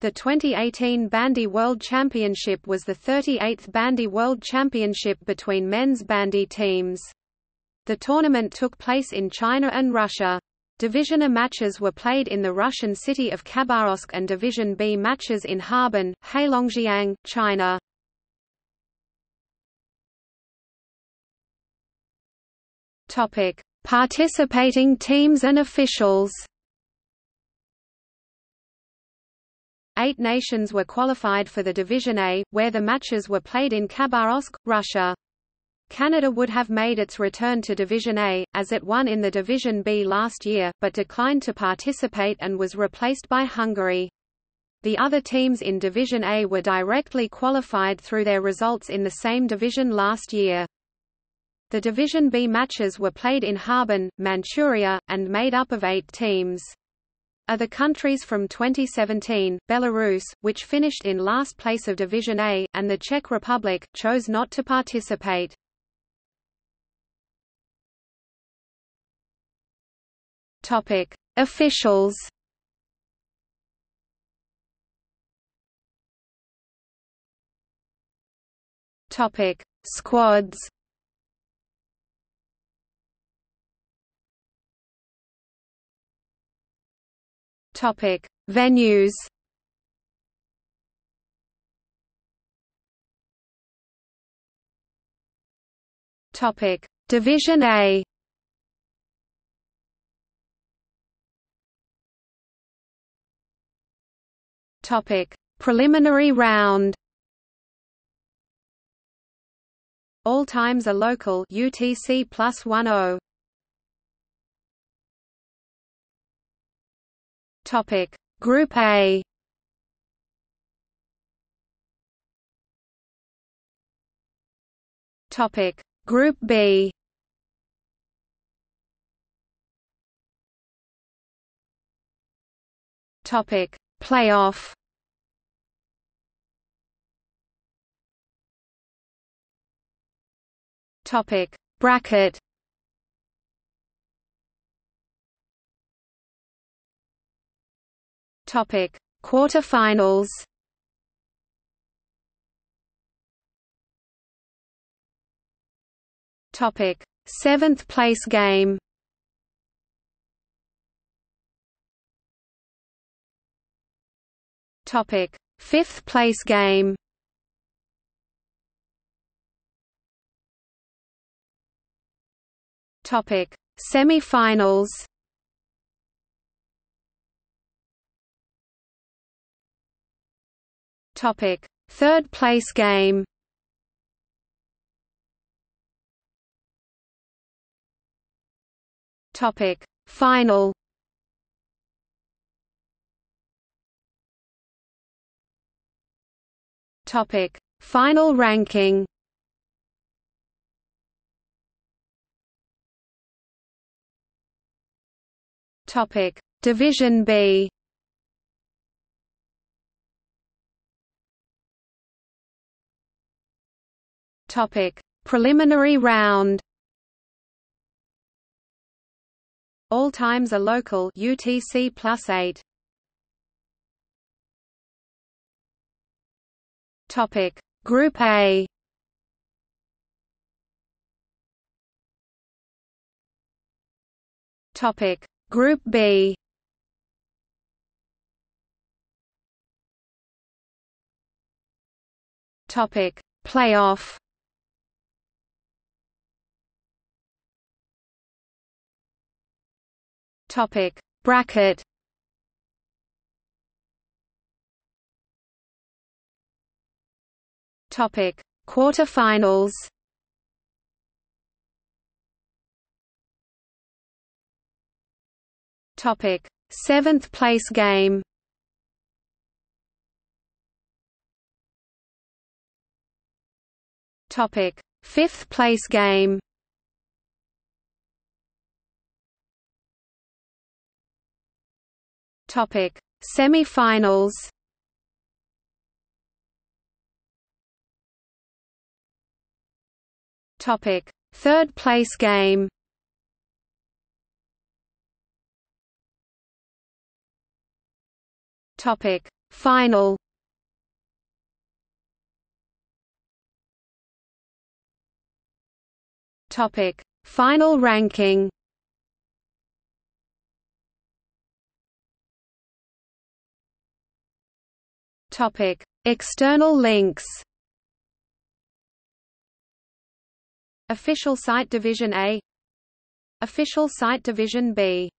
The 2018 Bandy World Championship was the 38th Bandy World Championship between men's bandy teams. The tournament took place in China and Russia. Division A matches were played in the Russian city of Khabarovsk and Division B matches in Harbin, Heilongjiang, China. Participating teams and officials. Eight nations were qualified for the Division A, where the matches were played in Khabarovsk, Russia. Canada would have made its return to Division A, as it won in the Division B last year, but declined to participate and was replaced by Hungary. The other teams in Division A were directly qualified through their results in the same division last year. The Division B matches were played in Harbin, Manchuria, and made up of eight teams are the countries from 2017, Belarus, which finished in last place of Division A, and the Czech Republic, chose not to participate. Topic: Officials. Topic: Squads. Topic: Venues. Topic: Division A. Topic: Preliminary round. All times are local UTC plus 10. Topic Group A. Topic Group B. Topic Playoff. Topic Bracket Topic: Quarterfinals. Topic: Seventh place game. Topic: Fifth place game. Topic: Semi-finals. Topic: Third place game. Topic: Final. Topic: Final ranking. Topic: Division B. Topic: Preliminary round. All times are local UTC plus 8. Topic: Group A. Topic: Group B. Topic: Playoff. Topic Bracket. Topic Quarterfinals. Topic Seventh place game. Topic Fifth place game Topic: Semi-finals. Topic: Third place game. Topic: Final Topic Final ranking Topic External links. Official site Division A. Official site Division B